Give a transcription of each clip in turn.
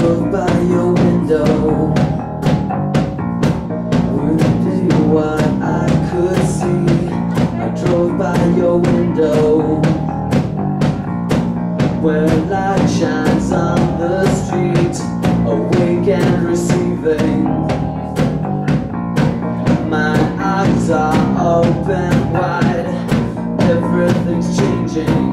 drove by your window. Wouldn't be what I could see? I drove by your window. Where light shines on the street Awake and receiving. My eyes are open wide. Everything's changing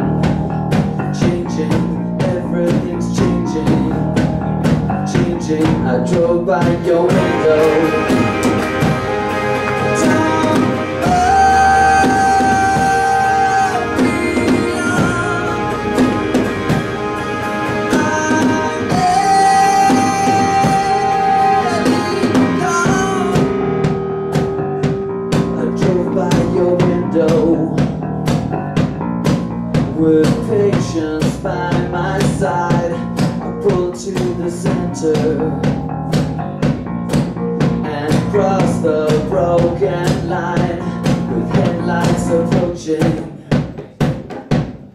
Down I drove by your window. With patience to the center and cross the broken line with headlights approaching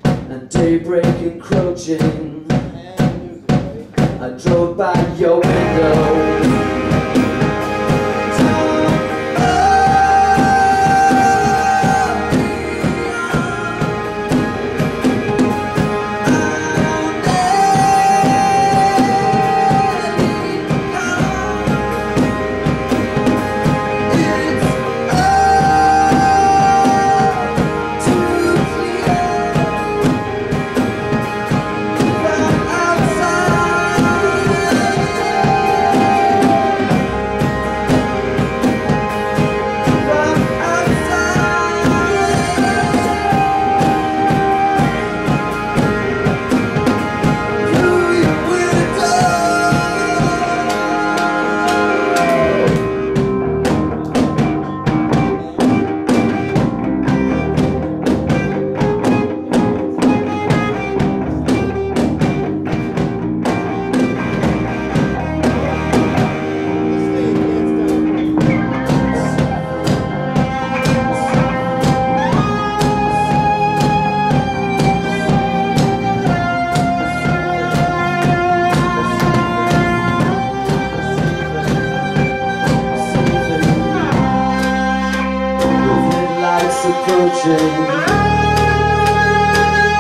and daybreak encroaching. I drove by your window. Headlights approaching.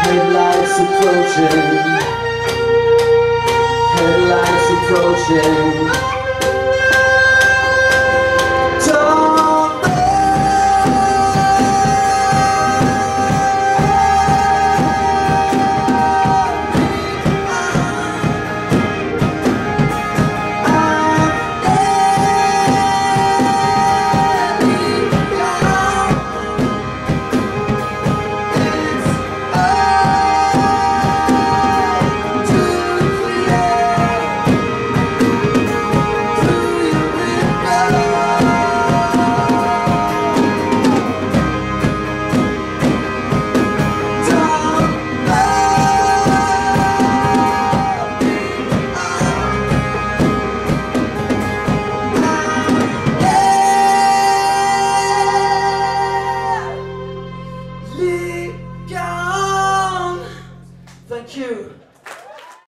Headlights approaching. Headlights approaching.